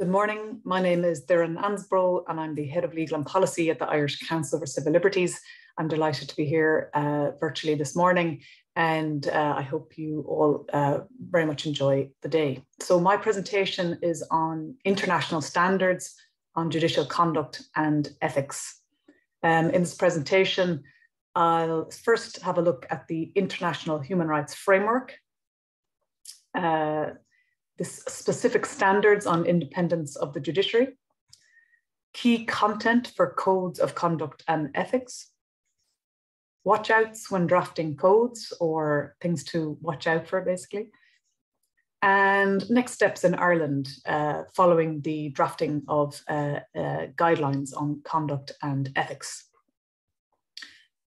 Good morning. My name is Doireann Ansbro, and I'm the Head of Legal and Policy at the Irish Council for Civil Liberties. I'm delighted to be here uh, virtually this morning, and uh, I hope you all uh, very much enjoy the day. So, my presentation is on international standards on judicial conduct and ethics. Um, in this presentation, I'll first have a look at the International Human Rights Framework. This specific standards on independence of the judiciary, key content for codes of conduct and ethics, watchouts when drafting codes or things to watch out for basically, and next steps in Ireland uh, following the drafting of uh, uh, guidelines on conduct and ethics.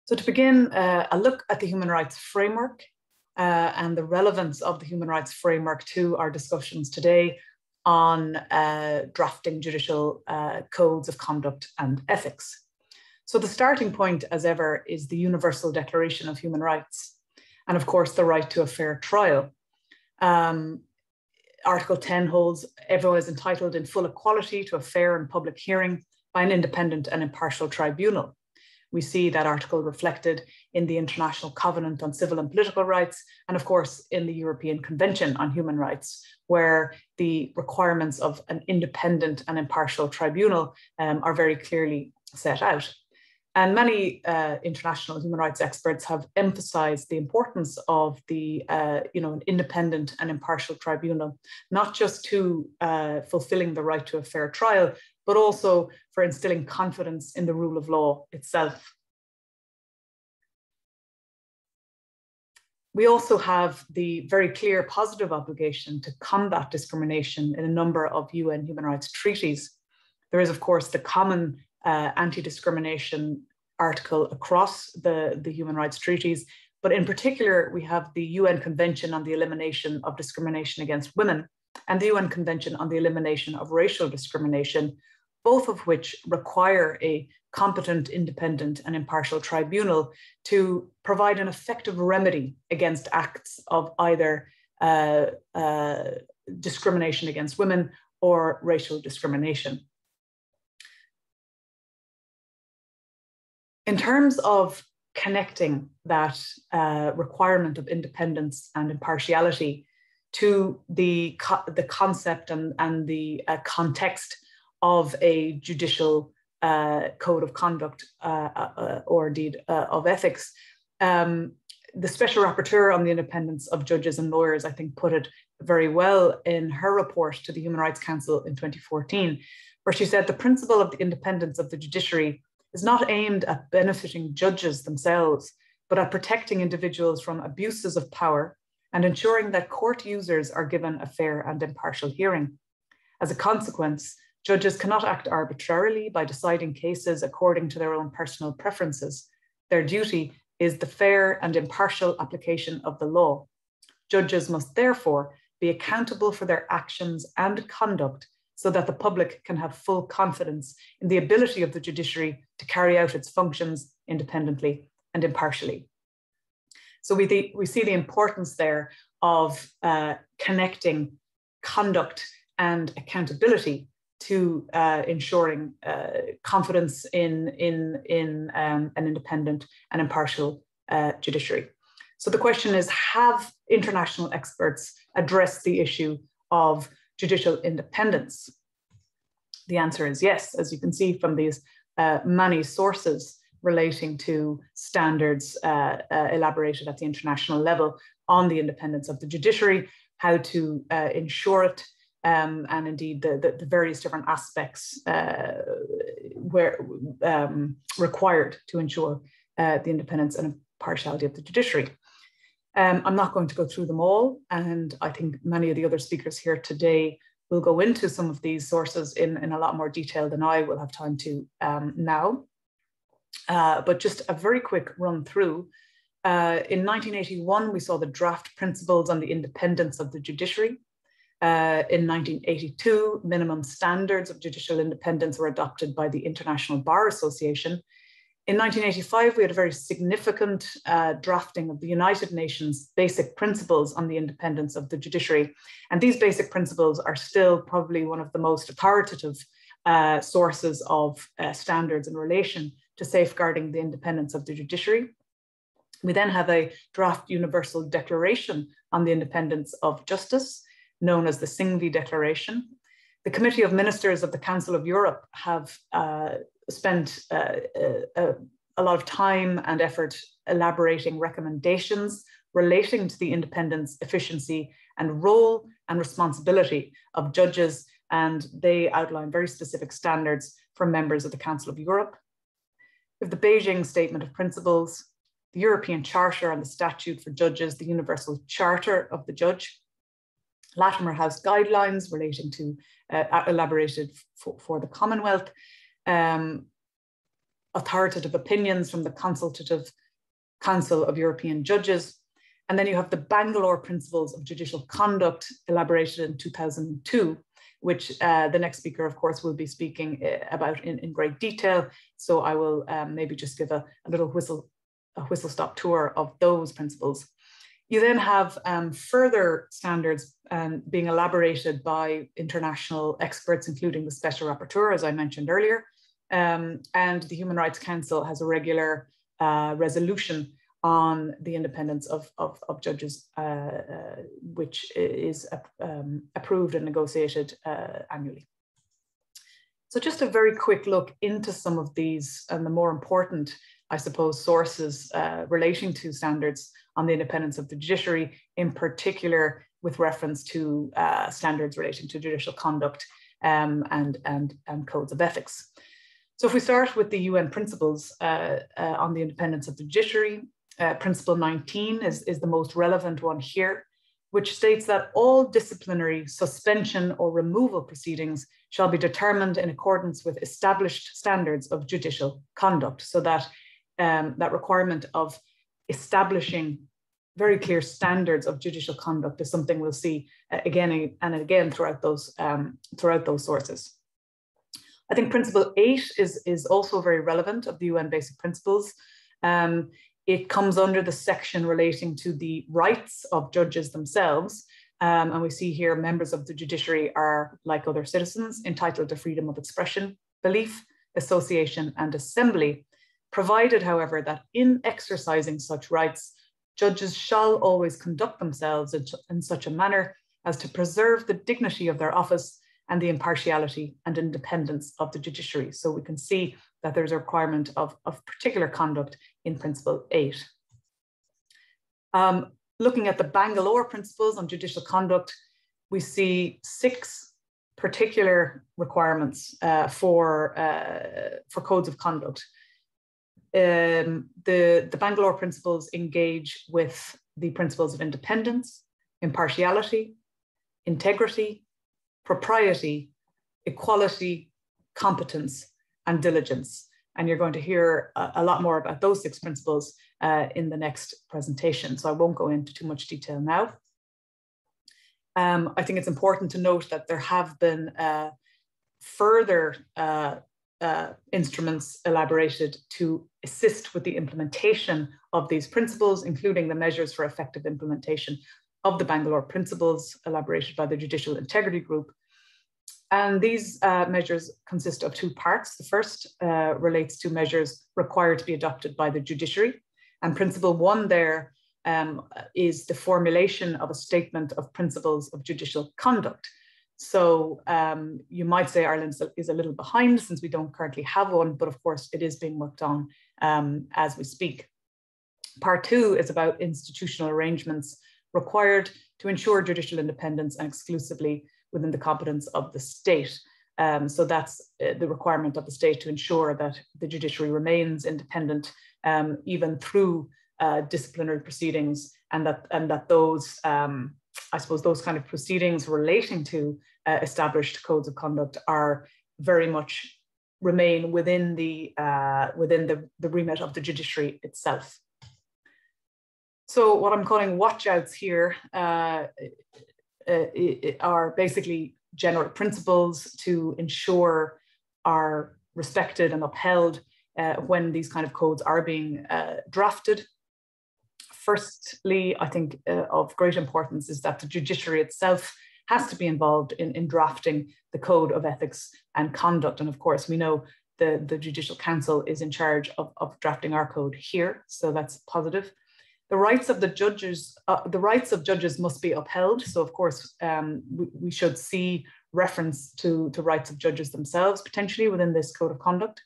So to begin, uh, a look at the human rights framework uh, and the relevance of the human rights framework to our discussions today on uh, drafting judicial uh, codes of conduct and ethics. So, the starting point, as ever, is the Universal Declaration of Human Rights, and of course, the right to a fair trial. Um, Article 10 holds everyone is entitled in full equality to a fair and public hearing by an independent and impartial tribunal. We see that article reflected in the International Covenant on Civil and Political Rights, and of course in the European Convention on Human Rights, where the requirements of an independent and impartial tribunal um, are very clearly set out. And many uh, international human rights experts have emphasized the importance of the, uh, you know, an independent and impartial tribunal, not just to uh, fulfilling the right to a fair trial, but also for instilling confidence in the rule of law itself. We also have the very clear positive obligation to combat discrimination in a number of UN human rights treaties. There is, of course, the common uh, anti discrimination article across the, the human rights treaties, but in particular, we have the UN Convention on the Elimination of Discrimination Against Women and the UN Convention on the Elimination of Racial Discrimination, both of which require a competent, independent, and impartial tribunal to provide an effective remedy against acts of either uh, uh, discrimination against women or racial discrimination. In terms of connecting that uh, requirement of independence and impartiality to the, co the concept and, and the uh, context of a judicial uh, code of conduct uh, uh, or indeed uh, of ethics. Um, the special rapporteur on the independence of judges and lawyers, I think, put it very well in her report to the Human Rights Council in 2014, where she said the principle of the independence of the judiciary is not aimed at benefiting judges themselves, but at protecting individuals from abuses of power and ensuring that court users are given a fair and impartial hearing. As a consequence, Judges cannot act arbitrarily by deciding cases according to their own personal preferences. Their duty is the fair and impartial application of the law. Judges must therefore be accountable for their actions and conduct so that the public can have full confidence in the ability of the judiciary to carry out its functions independently and impartially. So we, the, we see the importance there of uh, connecting conduct and accountability to uh, ensuring uh, confidence in, in, in um, an independent and impartial uh, judiciary. So the question is, have international experts addressed the issue of judicial independence? The answer is yes, as you can see from these uh, many sources relating to standards uh, uh, elaborated at the international level on the independence of the judiciary, how to ensure it, um, and indeed the, the, the, various different aspects uh, were um, required to ensure uh, the independence and impartiality of the judiciary. Um, I'm not going to go through them all, and I think many of the other speakers here today will go into some of these sources in, in a lot more detail than I will have time to um, now. Uh, but just a very quick run through. Uh, in 1981, we saw the draft principles on the independence of the judiciary. Uh, in 1982, minimum standards of judicial independence were adopted by the International Bar Association. In 1985, we had a very significant uh, drafting of the United Nations basic principles on the independence of the judiciary. And these basic principles are still probably one of the most authoritative uh, sources of uh, standards in relation to safeguarding the independence of the judiciary. We then have a draft universal declaration on the independence of justice, known as the Singhvi Declaration. The Committee of Ministers of the Council of Europe have uh, spent uh, uh, a lot of time and effort elaborating recommendations relating to the independence, efficiency, and role and responsibility of judges. And they outline very specific standards for members of the Council of Europe. Have the Beijing Statement of Principles, the European Charter and the Statute for Judges, the Universal Charter of the Judge, Latimer House guidelines relating to uh, elaborated for, for, the Commonwealth, um, authoritative opinions from the Consultative Council of European Judges. And then you have the Bangalore Principles of Judicial Conduct, elaborated in 2002, which uh, the next speaker, of course, will be speaking uh, about in, in great detail. So I will um, maybe just give a, a little whistle, a whistle stop tour of those principles. You then have um, further standards um, being elaborated by international experts, including the Special Rapporteur, as I mentioned earlier, um, and the Human Rights Council has a regular uh, resolution on the independence of, of, of judges, uh, uh, which is um, approved and negotiated uh, annually. So just a very quick look into some of these and the more important, I suppose, sources uh, relating to standards on the independence of the judiciary, in particular with reference to uh, standards relating to judicial conduct um, and, and, and codes of ethics. So if we start with the UN principles uh, uh, on the independence of the judiciary, uh, principle 19 is, is the most relevant one here, which states that all disciplinary suspension or removal proceedings shall be determined in accordance with established standards of judicial conduct. So that, um, that requirement of establishing very clear standards of judicial conduct is something we'll see uh, again and again throughout those, um, throughout those sources. I think principle eight is, is also very relevant of the UN basic principles. Um, it comes under the section relating to the rights of judges themselves. Um, and we see here members of the judiciary are, like other citizens, entitled to freedom of expression, belief, association, and assembly, provided, however, that in exercising such rights, judges shall always conduct themselves in, such a manner as to preserve the dignity of their office and the impartiality and independence of the judiciary. So we can see that there's a requirement of, of particular conduct in Principle 8. Um, looking at the Bangalore principles on judicial conduct, we see six particular requirements uh, for, uh, for codes of conduct. Um, the, the Bangalore principles engage with the principles of independence, impartiality, integrity, propriety, equality, competence, and diligence. And you're going to hear a, a lot more about those six principles uh, in the next presentation. So I won't go into too much detail now. Um, I think it's important to note that there have been uh, further uh, uh instruments elaborated to assist with the implementation of these principles, including the measures for effective implementation of the Bangalore Principles elaborated by the Judicial Integrity Group. And these uh, measures consist of two parts. The first uh, relates to measures required to be adopted by the judiciary. And principle one there um, is the formulation of a statement of principles of judicial conduct. So um, you might say Ireland is a little behind since we don't currently have one, but of course it is being worked on um, as we speak. Part two is about institutional arrangements required to ensure judicial independence and exclusively within the competence of the state. Um, so that's uh, the requirement of the state to ensure that the judiciary remains independent um, even through uh, disciplinary proceedings and that, and that those, um, I suppose, those kind of proceedings relating to uh, established codes of conduct are very much remain within the, uh, within the, the remit of the judiciary itself. So what I'm calling watchouts here uh, uh, are basically general principles to ensure are respected and upheld uh, when these kind of codes are being uh, drafted. Firstly, I think uh, of great importance is that the judiciary itself has to be involved in, in drafting the code of ethics and conduct. And of course, we know the, the Judicial Council is in charge of, of drafting our code here, so that's positive. The rights of the judges, uh, the rights of judges must be upheld. So of course, um, we, we should see reference to, to rights of judges themselves, potentially within this code of conduct.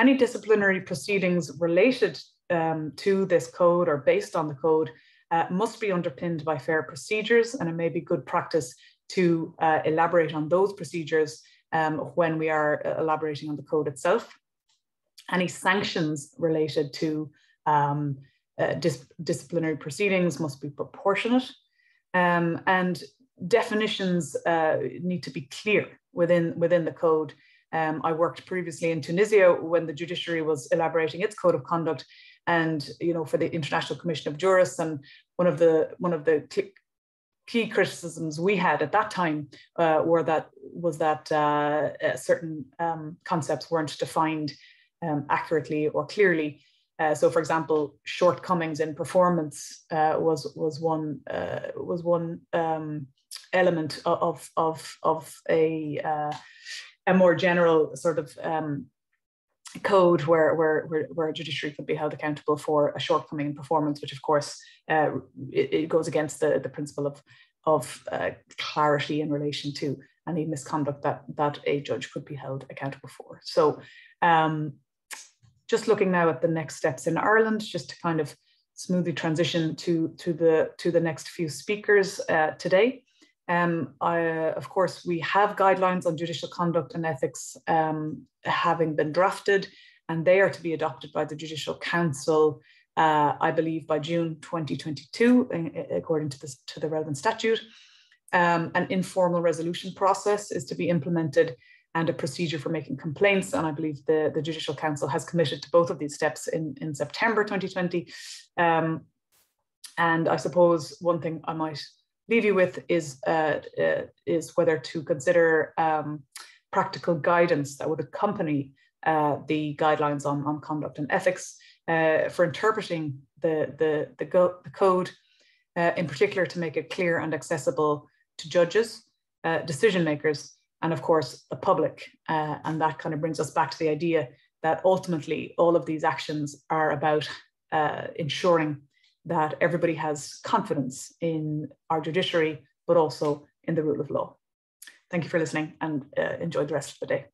Any disciplinary proceedings related um, to this code or based on the code uh, must be underpinned by fair procedures, and it may be good practice to uh, elaborate on those procedures um, when we are uh, elaborating on the code itself. Any sanctions related to um, uh, dis disciplinary proceedings must be proportionate, um, and definitions uh, need to be clear within, within the code. Um, I worked previously in Tunisia when the judiciary was elaborating its code of conduct, and you know for the International Commission of Jurists, and one of the one of the key criticisms we had at that time uh, were that was that uh, uh, certain um, concepts weren't defined um, accurately or clearly. Uh, so, for example, shortcomings in performance uh, was was one uh, was one um, element of of of a a more general sort of um, code where, where, where, a judiciary could be held accountable for a shortcoming in performance, which of course uh, it, it, goes against the, the principle of, of uh, clarity in relation to any misconduct that, that a judge could be held accountable for. So um, just looking now at the next steps in Ireland, just to kind of smoothly transition to, to, the, to the next few speakers uh, today. Um, I, of course, we have guidelines on judicial conduct and ethics um, having been drafted, and they are to be adopted by the Judicial Council, uh, I believe, by June 2022, according to, to the relevant statute. Um, an informal resolution process is to be implemented and a procedure for making complaints. And I believe the, the Judicial Council has committed to both of these steps in, in September 2020. Um, and I suppose one thing I might leave you with is, uh, uh, is whether to consider um, practical guidance that would accompany uh, the guidelines on, on conduct and ethics uh, for interpreting the, the, the, go, the code, in particular to make it clear and accessible to judges, decision makers, and of course the public. and that kind of brings us back to the idea that ultimately all of these actions are about ensuring that everybody has confidence in our judiciary, but also in the rule of law. Thank you for listening and uh, enjoy the rest of the day.